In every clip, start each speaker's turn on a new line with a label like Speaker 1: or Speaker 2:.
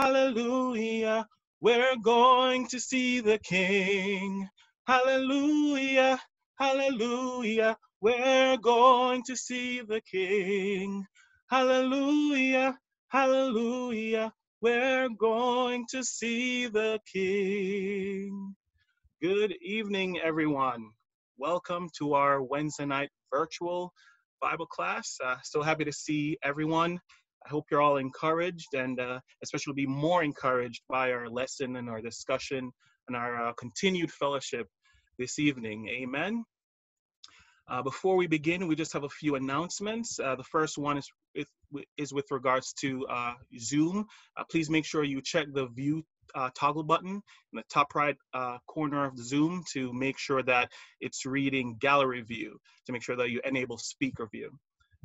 Speaker 1: hallelujah. We're going to see the King. Hallelujah, hallelujah. We're going to see the King. Hallelujah, hallelujah. We're going to see the King. Good evening, everyone. Welcome to our Wednesday night virtual Bible class. Uh, so happy to see everyone. I hope you're all encouraged and uh, especially be more encouraged by our lesson and our discussion and our uh, continued fellowship this evening. Amen. Uh, before we begin, we just have a few announcements. Uh, the first one is is with regards to uh, Zoom. Uh, please make sure you check the view toggle button in the top right corner of the Zoom to make sure that it's reading gallery view to make sure that you enable speaker view.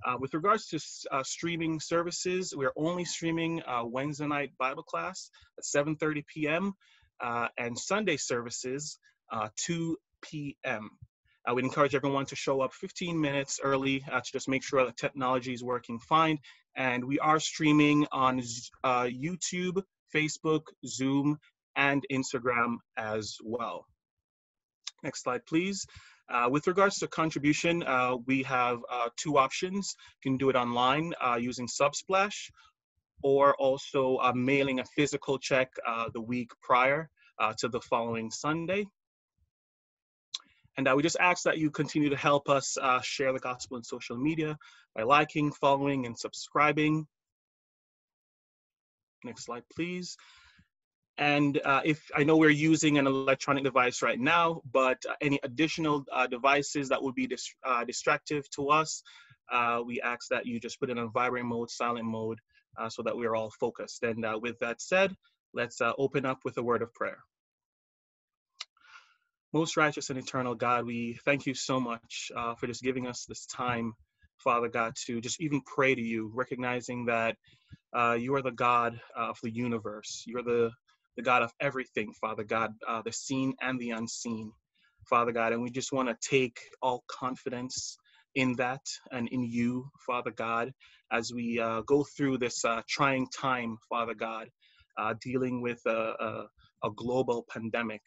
Speaker 1: Uh, with regards to uh, streaming services, we're only streaming uh, Wednesday night Bible class at 7.30 p.m. Uh, and Sunday services 2 p.m. Uh, we'd encourage everyone to show up 15 minutes early uh, to just make sure the technology is working fine. And we are streaming on uh, YouTube, Facebook, Zoom, and Instagram as well. Next slide, please. Uh, with regards to contribution, uh, we have uh, two options. You can do it online using Subsplash or also mailing a physical check the week prior to the following Sunday. And uh, we just ask that you continue to help us uh, share the gospel in social media by liking, following, and subscribing. Next slide, please. And uh, if I know we're using an electronic device right now, but uh, any additional uh, devices that would be dis uh, distractive to us, we ask that you just put it in vibrate mode, silent mode, so that we're all focused. And with that said, let's open up with a word of prayer. Most righteous and eternal God, we thank you so much uh, for just giving us this time, Father God, to just even pray to you, recognizing that uh, you are the God of the universe. You're the, the God of everything, Father God, uh, the seen and the unseen, Father God. And we just want to take all confidence in that and in you, Father God, as we uh, go through this uh, trying time, Father God, uh, dealing with a, a, a global pandemic.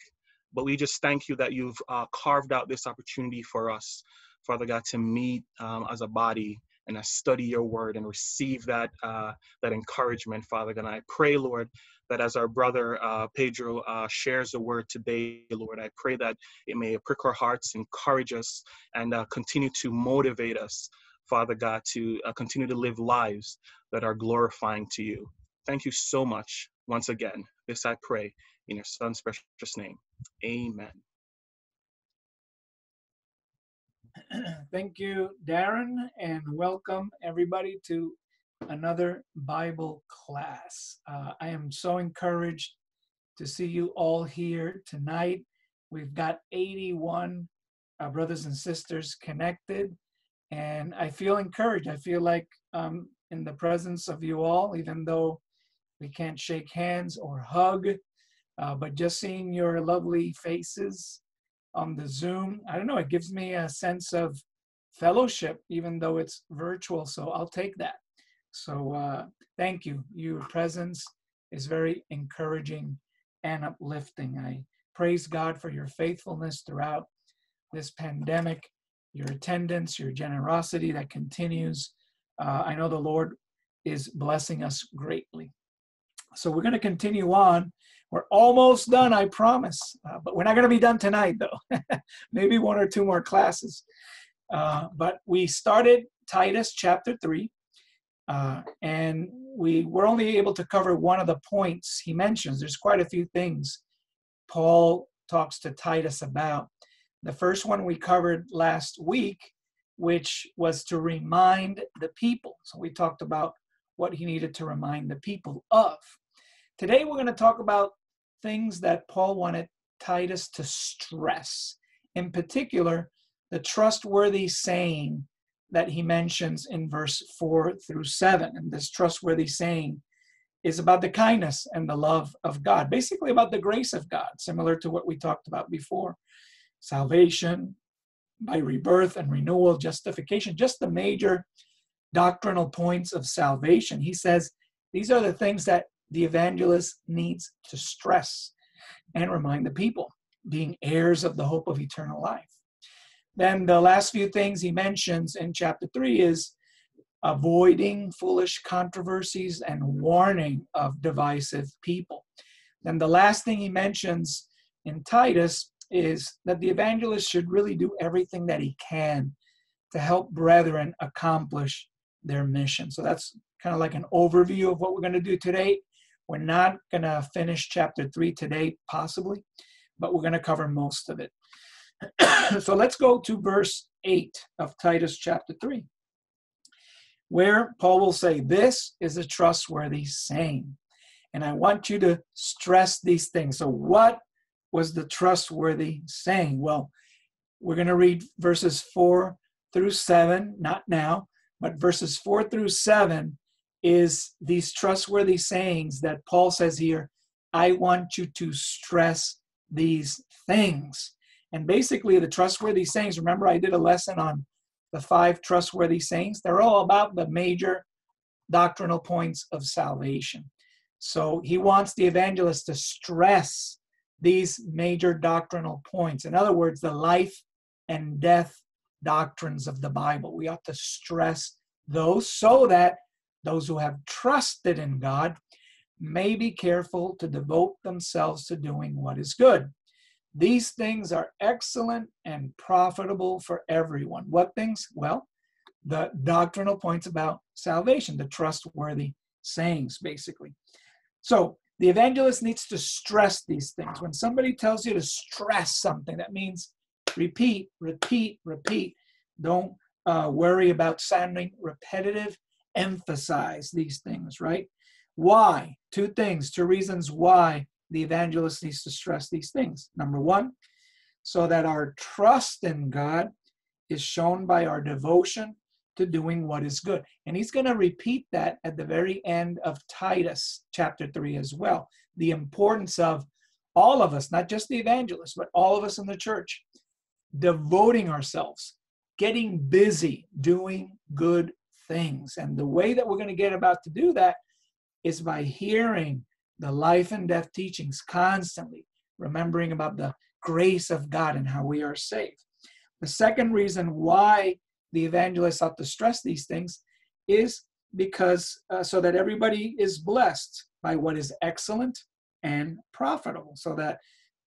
Speaker 1: But we just thank you that you've uh, carved out this opportunity for us, Father God, to meet um, as a body and I study your word and receive that uh, that encouragement, Father God. And I pray, Lord, that as our brother uh, Pedro uh, shares the word today, Lord, I pray that it may prick our hearts, encourage us, and uh, continue to motivate us, Father God, to uh, continue to live lives that are glorifying to you. Thank you so much once again. This I pray in your son's precious name. Amen.
Speaker 2: Thank you, Darren, and welcome everybody to another Bible class. Uh, I am so encouraged to see you all here tonight. We've got 81 uh, brothers and sisters connected, and I feel encouraged. I feel like in the presence of you all, even though we can't shake hands or hug, uh, but just seeing your lovely faces on the Zoom, I don't know, it gives me a sense of fellowship, even though it's virtual. So I'll take that. So uh, thank you. Your presence is very encouraging and uplifting. I praise God for your faithfulness throughout this pandemic, your attendance, your generosity that continues. Uh, I know the Lord is blessing us greatly. So we're going to continue on we're almost done, I promise. Uh, but we're not going to be done tonight, though. Maybe one or two more classes. Uh, but we started Titus chapter 3, uh, and we were only able to cover one of the points he mentions. There's quite a few things Paul talks to Titus about. The first one we covered last week, which was to remind the people. So we talked about what he needed to remind the people of. Today we're going to talk about things that Paul wanted Titus to stress. In particular, the trustworthy saying that he mentions in verse 4 through 7. And this trustworthy saying is about the kindness and the love of God, basically about the grace of God, similar to what we talked about before salvation by rebirth and renewal, justification, just the major doctrinal points of salvation. He says these are the things that the evangelist needs to stress and remind the people, being heirs of the hope of eternal life. Then the last few things he mentions in chapter 3 is avoiding foolish controversies and warning of divisive people. Then the last thing he mentions in Titus is that the evangelist should really do everything that he can to help brethren accomplish their mission. So that's kind of like an overview of what we're going to do today. We're not going to finish chapter 3 today, possibly, but we're going to cover most of it. so let's go to verse 8 of Titus chapter 3, where Paul will say, This is a trustworthy saying. And I want you to stress these things. So, what was the trustworthy saying? Well, we're going to read verses 4 through 7, not now, but verses 4 through 7 is these trustworthy sayings that Paul says here I want you to stress these things. And basically, the trustworthy sayings, remember, I did a lesson on the five trustworthy sayings. They're all about the major doctrinal points of salvation. So he wants the evangelist to stress these major doctrinal points. In other words, the life and death doctrines of the Bible. We ought to stress those so that those who have trusted in God may be careful to devote themselves to doing what is good. These things are excellent and profitable for everyone. What things? Well, the doctrinal points about salvation, the trustworthy sayings, basically. So the evangelist needs to stress these things. When somebody tells you to stress something, that means repeat, repeat, repeat. Don't uh, worry about sounding repetitive. Emphasize these things, right? Why? Two things, two reasons why the evangelist needs to stress these things. Number one, so that our trust in God is shown by our devotion to doing what is good. And he's going to repeat that at the very end of Titus chapter 3 as well. The importance of all of us, not just the evangelists, but all of us in the church, devoting ourselves, getting busy doing good things. And the way that we're going to get about to do that is by hearing the life and death teachings constantly, remembering about the grace of God and how we are saved. The second reason why the evangelists ought to stress these things is because uh, so that everybody is blessed by what is excellent and profitable, so that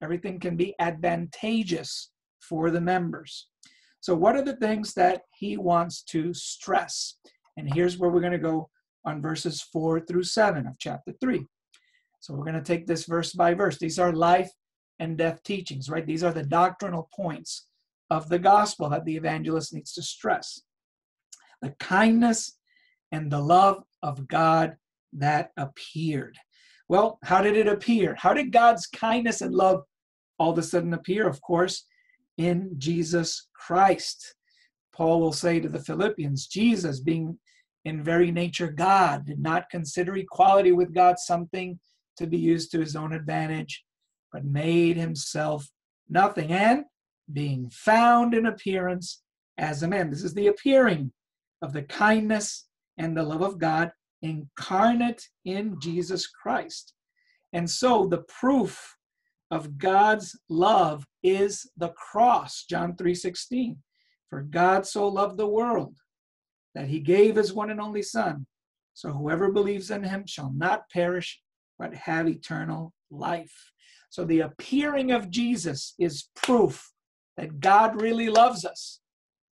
Speaker 2: everything can be advantageous for the members. So, what are the things that he wants to stress? And here's where we're going to go on verses 4 through 7 of chapter 3. So, we're going to take this verse by verse. These are life and death teachings, right? These are the doctrinal points of the gospel that the evangelist needs to stress. The kindness and the love of God that appeared. Well, how did it appear? How did God's kindness and love all of a sudden appear? Of course, in Jesus Christ. Paul will say to the Philippians, Jesus, being in very nature God, did not consider equality with God something to be used to his own advantage, but made himself nothing. And being found in appearance as a man. This is the appearing of the kindness and the love of God incarnate in Jesus Christ. And so the proof of God's love is the cross, John 3:16. For God so loved the world that he gave his one and only son, so whoever believes in him shall not perish but have eternal life. So the appearing of Jesus is proof that God really loves us.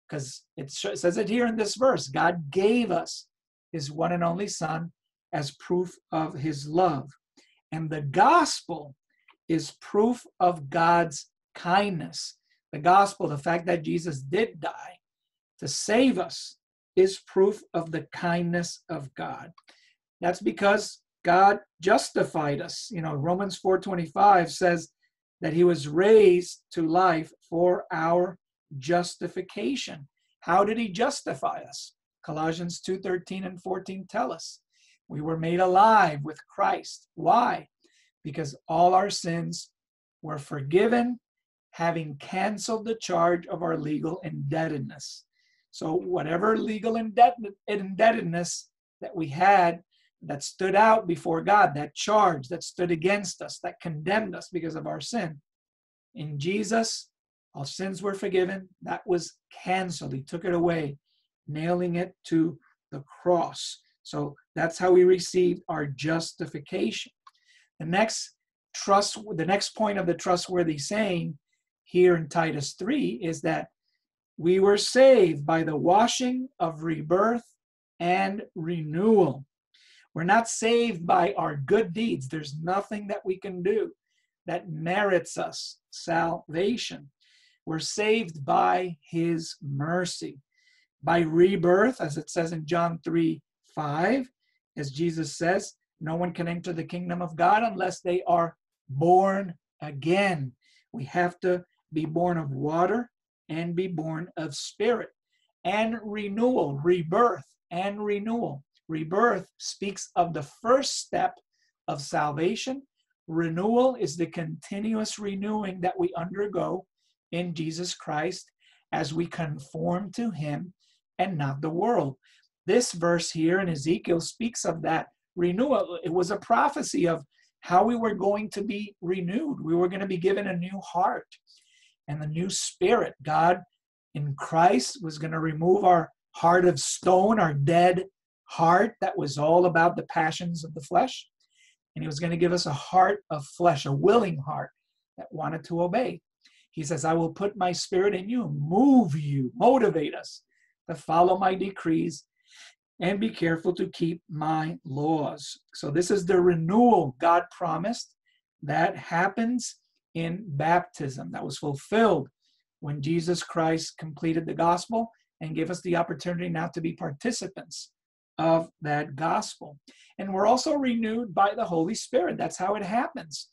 Speaker 2: Because it says it here in this verse God gave us his one and only Son as proof of his love. And the gospel is proof of God's kindness. The gospel, the fact that Jesus did die to save us, is proof of the kindness of God. That's because God justified us. You know, Romans 4:25 says that he was raised to life for our justification. How did he justify us? Colossians 2:13 and 14 tell us we were made alive with Christ. Why? Because all our sins were forgiven, having canceled the charge of our legal indebtedness. So, whatever legal indebtedness that we had that stood out before God, that charge that stood against us, that condemned us because of our sin. In Jesus, our sins were forgiven. That was canceled. He took it away, nailing it to the cross. So that's how we received our justification. The next trust, the next point of the trustworthy saying here in Titus 3 is that we were saved by the washing of rebirth and renewal. We're not saved by our good deeds. There's nothing that we can do that merits us salvation. We're saved by his mercy. By rebirth, as it says in John 3 5, as Jesus says, no one can enter the kingdom of God unless they are born again. We have to be born of water and be born of spirit. And renewal, rebirth, and renewal. Rebirth speaks of the first step of salvation. Renewal is the continuous renewing that we undergo in Jesus Christ as we conform to Him and not the world. This verse here in Ezekiel speaks of that renewal. It was a prophecy of how we were going to be renewed. We were going to be given a new heart and the new spirit. God in Christ was going to remove our heart of stone, our dead heart that was all about the passions of the flesh. And he was going to give us a heart of flesh, a willing heart that wanted to obey. He says, I will put my spirit in you, move you, motivate us to follow my decrees and be careful to keep my laws. So, this is the renewal God promised that happens in baptism, that was fulfilled when Jesus Christ completed the gospel and give us the opportunity now to be participants of that gospel. And we're also renewed by the Holy Spirit. That's how it happens.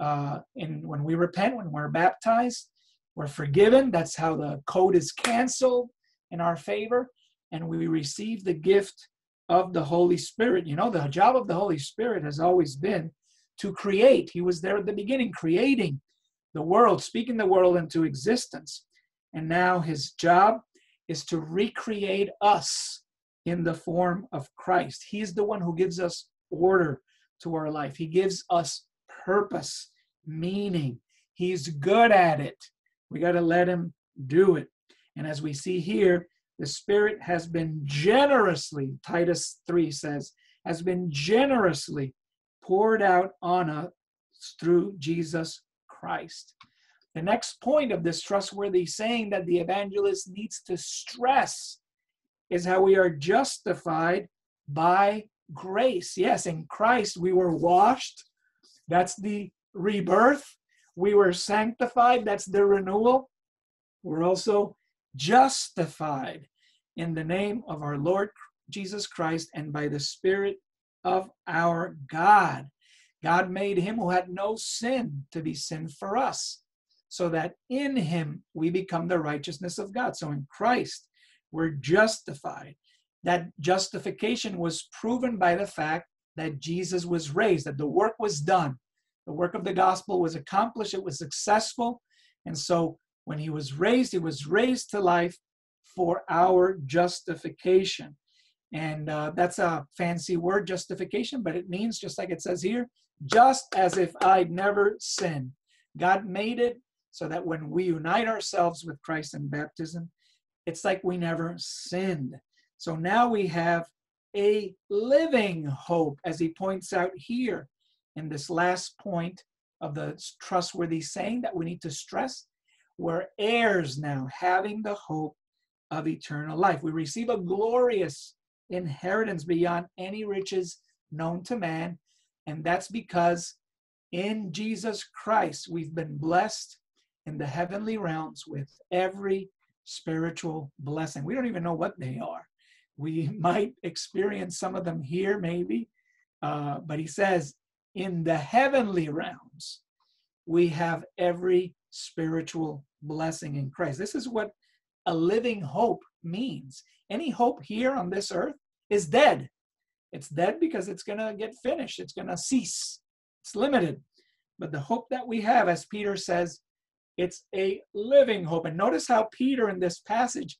Speaker 2: Uh, and when we repent, when we're baptized, we're forgiven. That's how the code is canceled in our favor. And we receive the gift of the Holy Spirit. You know, the job of the Holy Spirit has always been to create. He was there at the beginning, creating the world, speaking the world into existence. And now his job is to recreate us in the form of Christ. He's the one who gives us order to our life, He gives us purpose, meaning. He's good at it. We got to let Him do it. And as we see here, the Spirit has been generously, Titus 3 says, has been generously poured out on us through Jesus Christ. The next point of this trustworthy saying that the evangelist needs to stress is how we are justified by grace. Yes, in Christ we were washed. That's the rebirth. We were sanctified. That's the renewal. We're also justified in the name of our Lord Jesus Christ and by the Spirit of our God. God made him who had no sin to be sin for us so that in him we become the righteousness of God. So in Christ, we're justified. That justification was proven by the fact that Jesus was raised, that the work was done. The work of the gospel was accomplished, it was successful. And so when he was raised, he was raised to life for our justification. And uh, that's a fancy word, justification, but it means, just like it says here, just as if I'd never sinned. God made it so that when we unite ourselves with Christ in baptism, it's like we never sinned. So now we have a living hope, as he points out here in this last point of the trustworthy saying that we need to stress. We're heirs now, having the hope of eternal life. We receive a glorious inheritance beyond any riches known to man, and that's because in Jesus Christ we've been blessed in the heavenly realms with every spiritual blessing. We don't even know what they are. We might experience some of them here, maybe, uh, but he says, in the heavenly realms, we have every spiritual blessing in Christ. This is what a living hope means. Any hope here on this earth is dead. It's dead because it's going to get finished, it's going to cease, it's limited. But the hope that we have, as Peter says, it's a living hope. And notice how Peter in this passage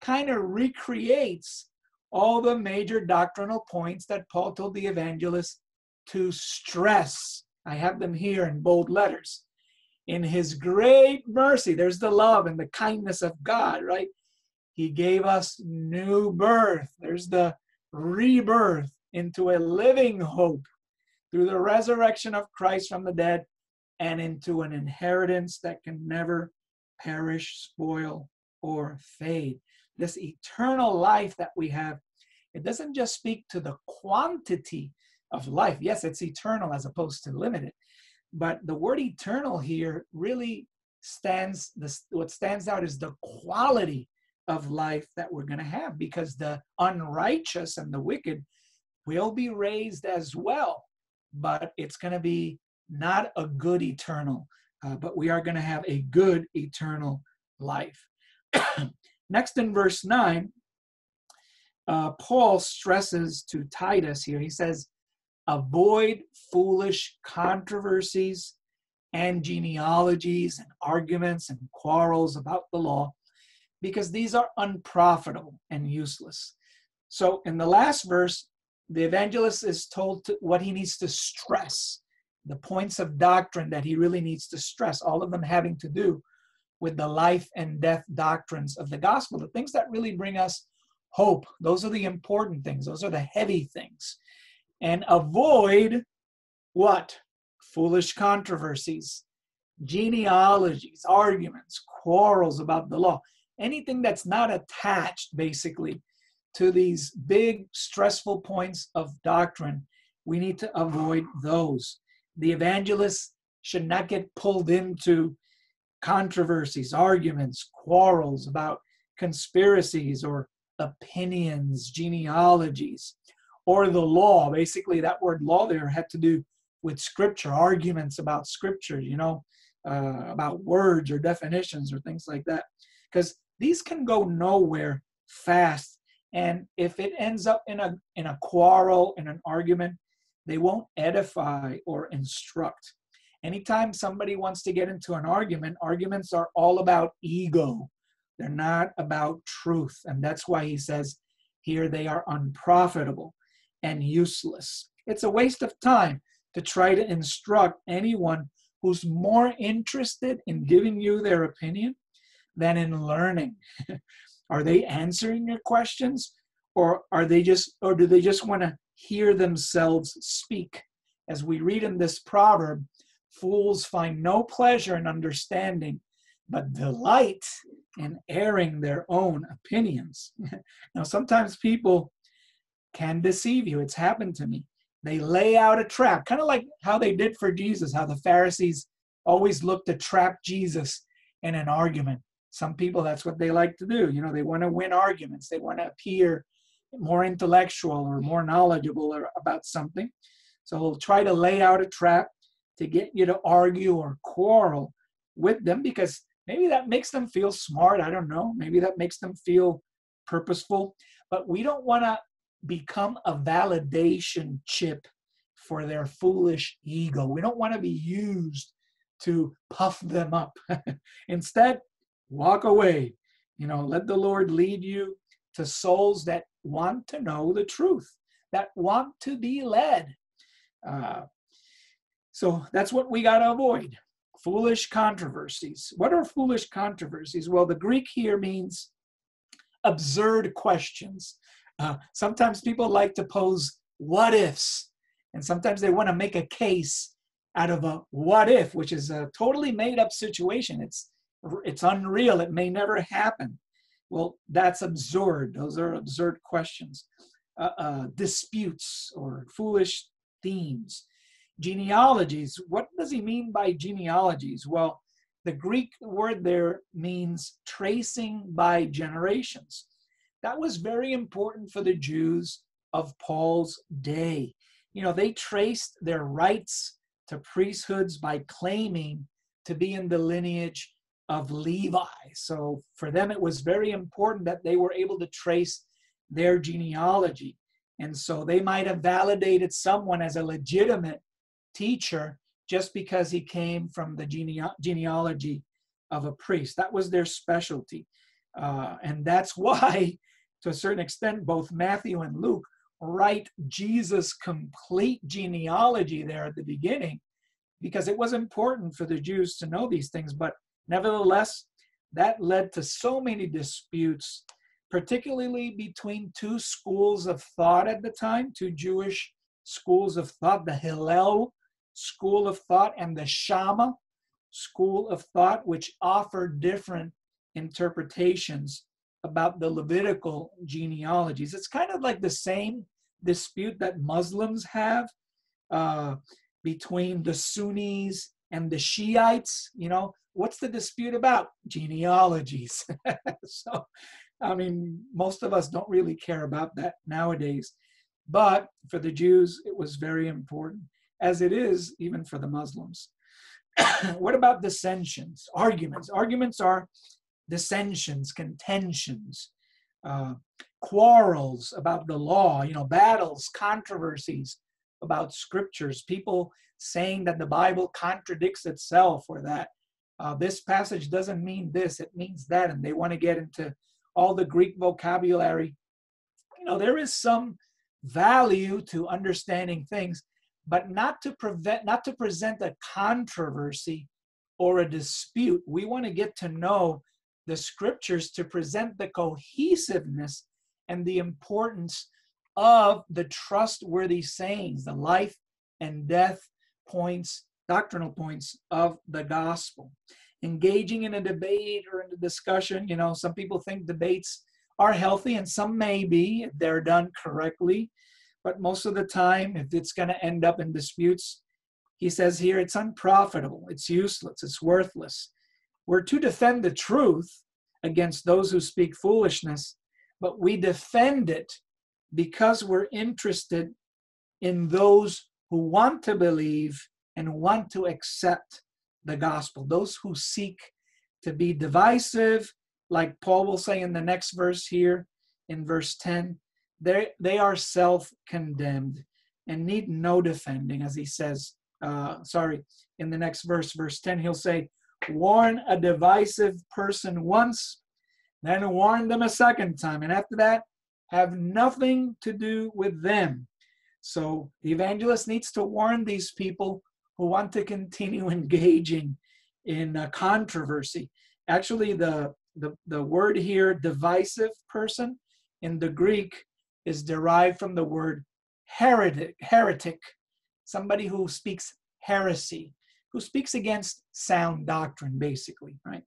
Speaker 2: kind of recreates all the major doctrinal points that Paul told the evangelists to stress. I have them here in bold letters. In his great mercy, there's the love and the kindness of God, right? He gave us new birth. There's the rebirth into a living hope through the resurrection of Christ from the dead and into an inheritance that can never perish, spoil, or fade. This eternal life that we have, it doesn't just speak to the quantity of life. Yes, it's eternal as opposed to limited. But the word eternal here really stands, this, what stands out is the quality of life that we're going to have because the unrighteous and the wicked will be raised as well. But it's going to be not a good eternal, uh, but we are going to have a good eternal life. Next in verse 9, uh, Paul stresses to Titus here, he says, avoid foolish controversies and genealogies and arguments and quarrels about the law because these are unprofitable and useless. So in the last verse, the evangelist is told to, what he needs to stress, the points of doctrine that he really needs to stress, all of them having to do with the life and death doctrines of the gospel, the things that really bring us hope. Those are the important things, those are the heavy things. And avoid what? Foolish controversies, genealogies, arguments, quarrels about the law, anything that's not attached basically to these big stressful points of doctrine, we need to avoid those. The evangelists should not get pulled into controversies, arguments, quarrels about conspiracies or opinions, genealogies, or the law. Basically, that word law there had to do with scripture, arguments about scripture, you know, uh, about words or definitions or things like that. Because these can go nowhere fast. And if it ends up in a in a quarrel, in an argument, they won't edify or instruct. Anytime somebody wants to get into an argument, arguments are all about ego. They're not about truth. And that's why he says here they are unprofitable and useless. It's a waste of time to try to instruct anyone who's more interested in giving you their opinion than in learning. are they answering your questions or are they just or do they just want to hear themselves speak? As we read in this proverb, Fools find no pleasure in understanding, but delight in airing their own opinions. now, sometimes people can deceive you. It's happened to me. They lay out a trap, kind of like how they did for Jesus, how the Pharisees always looked to trap Jesus in an argument. Some people, that's what they like to do. You know, they want to win arguments, they want to appear more intellectual or more knowledgeable about something. So they'll try to lay out a trap to get you to argue or quarrel with them because maybe that makes them feel smart. I don't know. Maybe that makes them feel purposeful. But we don't want to become a validation chip for their foolish ego. We don't want to be used to puff them up. Instead, walk away. You know, let the Lord lead you to souls that want to know the truth, that want to be led. Uh, so that's what we got to avoid foolish controversies. What are foolish controversies? Well, the Greek here means absurd questions. Uh, sometimes people like to pose what ifs, and sometimes they want to make a case out of a what if, which is a totally made up situation. It's it's unreal. It may never happen. Well, that's absurd. Those are absurd questions. Uh, uh, disputes or foolish themes genealogies. What does he mean by genealogies? Well, the Greek word there means tracing by generations. That was very important for the Jews of Paul's day. You know, they traced their rights to priesthoods by claiming to be in the lineage of Levi. So for them, it was very important that they were able to trace their genealogy. And so they might have validated someone as a legitimate teacher just because he came from the gene- genealogy of a priest. That was their specialty. Uh, and that's why to a certain extent, both Matthew and Luke write Jesus' complete genealogy there at the beginning because it was important for the Jews to know these things. But nevertheless, that led to so many disputes, particularly between two schools of thought at the time, two Jewish schools of thought, the Hillel school of thought and the Shammai school of thought, which offered different interpretations about the Levitical genealogies. It's kind of like the same dispute that Muslims have uh, between the Sunnis and the Shiites. You know, what's the dispute about? Genealogies. so, I mean, most of us don't really care about that nowadays. But for the Jews, it was very important, as it is even for the Muslims. what about dissensions, arguments? Arguments are dissensions, contentions, uh, quarrels about the law, you know, battles, controversies about scriptures, people saying that the Bible contradicts itself or that uh, this passage doesn't mean this, it means that, and they want to get into all the Greek vocabulary. You know, there is some value to understanding things, but not to prevent, not to present a controversy or a dispute. We want to get to know the scriptures to present the cohesiveness and the importance of the trustworthy sayings, the life and death points, doctrinal points of the gospel. Engaging in a debate or in a discussion, you know, some people think debates are healthy and some may be if they're done correctly. But most of the time, if it's going to end up in disputes, he says here it's unprofitable, it's useless, it's worthless. We're to defend the truth against those who speak foolishness, but we defend it because we're interested in those who want to believe and want to accept the gospel, those who seek to be divisive, like Paul will say in the next verse here in verse 10, they, they are self condemned and need no defending, as he says. Uh, sorry, in the next verse, verse 10, he'll say, warn a divisive person once, then warn them a second time. And after that, have nothing to do with them. So the evangelist needs to warn these people who want to continue engaging in a controversy. Actually, the, the, the word here, divisive person, in the Greek is derived from the word heretic, heretic, somebody who speaks heresy who speaks against sound doctrine, basically, right?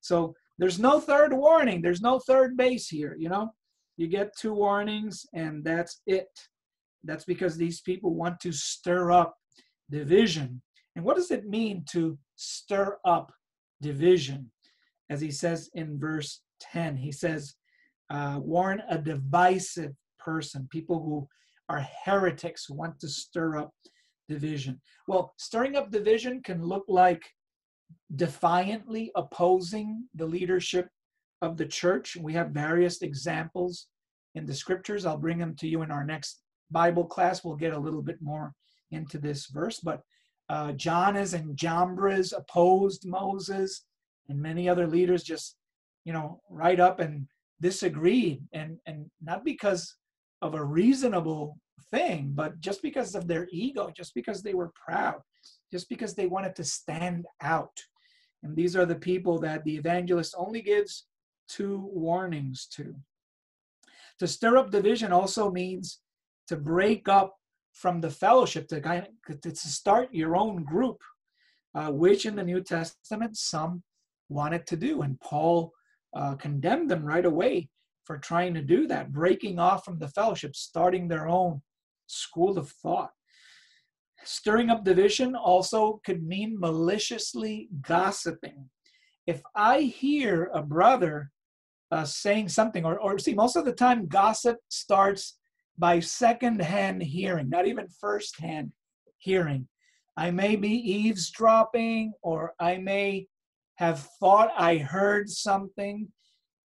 Speaker 2: So there's no third warning. There's no third base here, you know? You get two warnings and that's it. That's because these people want to stir up division. And what does it mean to stir up division? As he says in verse 10, he says, uh, warn a divisive person, people who are heretics who want to stir up division. Well, stirring up division can look like defiantly opposing the leadership of the church. We have various examples in the scriptures. I'll bring them to you in our next Bible class. We'll get a little bit more into this verse. But uh, Jannes and Jambres opposed Moses, and many other leaders just, you know, right up and disagreed, and and not because of a reasonable thing, but just because of their ego, just because they were proud, just because they wanted to stand out. And these are the people that the evangelist only gives two warnings to. To stir up division also means to break up from the fellowship, to, kind of, to start your own group, uh, which in the New Testament some wanted to do. And Paul uh, condemned them right away for trying to do that, breaking off from the fellowship, starting their own school of thought. Stirring up division also could mean maliciously gossiping. If I hear a brother uh, saying something, or, or see, most of the time, gossip starts by second-hand hearing, not even first-hand hearing. I may be eavesdropping, or I may have thought I heard something,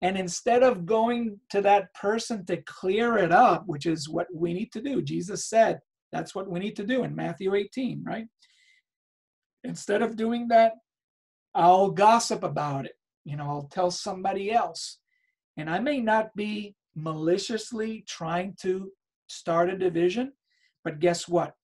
Speaker 2: and instead of going to that person to clear it up, which is what we need to do, Jesus said that's what we need to do in Matthew 18, right? Instead of doing that, I'll gossip about it. You know, I'll tell somebody else. And I may not be maliciously trying to start a division. But guess what?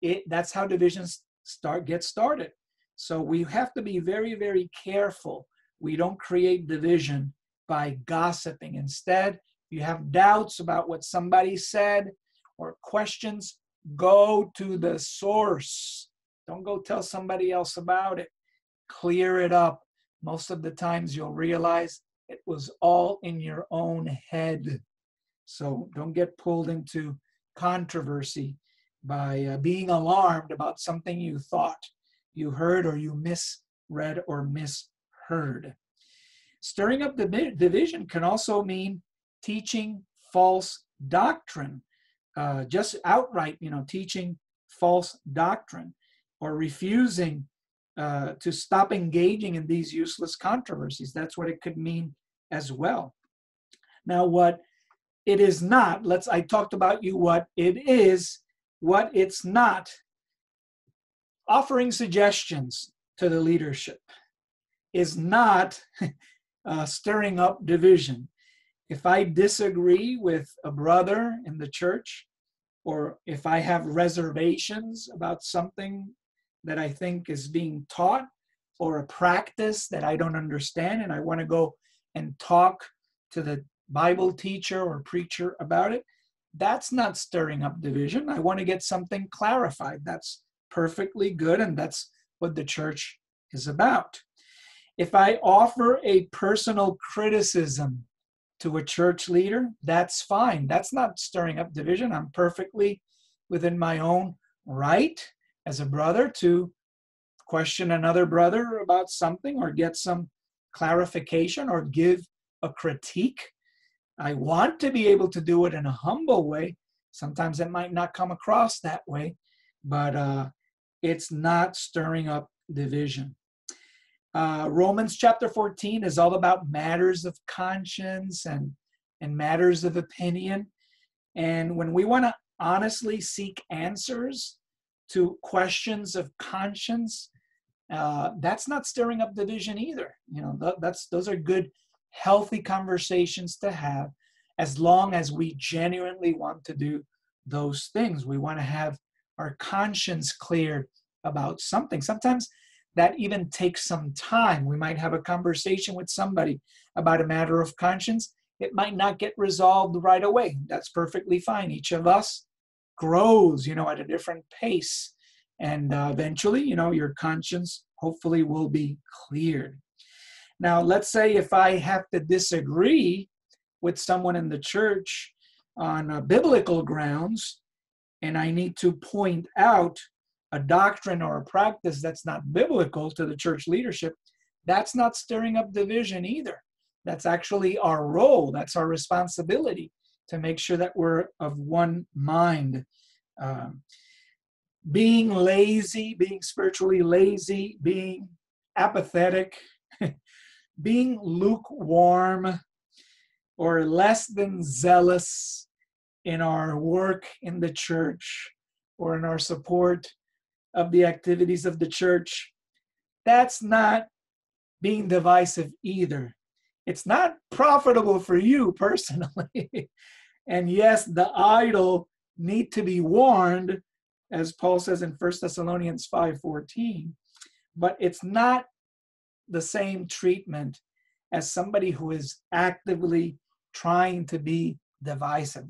Speaker 2: It that's how divisions start get started. So we have to be very, very careful. We don't create division by gossiping. Instead, you have doubts about what somebody said or questions, go to the source. Don't go tell somebody else about it. Clear it up. Most of the times you'll realize it was all in your own head. So don't get pulled into controversy by uh, being alarmed about something you thought you heard or you misread or misheard. Stirring up the division can also mean teaching false doctrine, uh, just outright, you know, teaching false doctrine or refusing uh, to stop engaging in these useless controversies. That's what it could mean as well. Now, what it is not, let's, I talked about you what it is, what it's not. Offering suggestions to the leadership is not uh, stirring up division. If I disagree with a brother in the church, or if I have reservations about something that I think is being taught, or a practice that I don't understand, and I want to go and talk to the Bible teacher or preacher about it, that's not stirring up division. I want to get something clarified. That's perfectly good, and that's what the church is about. If I offer a personal criticism to a church leader, that's fine. That's not stirring up division. I'm perfectly within my own right as a brother to question another brother about something or get some clarification or give a critique. I want to be able to do it in a humble way. Sometimes it might not come across that way, but uh, it's not stirring up division. Uh, Romans chapter 14 is all about matters of conscience and, and matters of opinion. And when we want to honestly seek answers to questions of conscience, uh, that's not stirring up division either. You know, th- that's those are good, healthy conversations to have, as long as we genuinely want to do those things. We want to have our conscience cleared about something. Sometimes that even takes some time. We might have a conversation with somebody about a matter of conscience. It might not get resolved right away. That's perfectly fine. Each of us grows, you know, at a different pace. And uh, eventually, you know, your conscience hopefully will be cleared. Now, let's say if I have to disagree with someone in the church on uh, biblical grounds, and I need to point out a doctrine or a practice that's not biblical to the church leadership, that's not stirring up division either. That's actually our role, that's our responsibility to make sure that we're of one mind. Um, being lazy, being spiritually lazy, being apathetic, being lukewarm, or less than zealous in our work in the church or in our support of the activities of the church, that's not being divisive either. It's not profitable for you personally. and yes, the idle need to be warned, as Paul says in 1 Thessalonians 5:14, but it's not the same treatment as somebody who is actively trying to be divisive.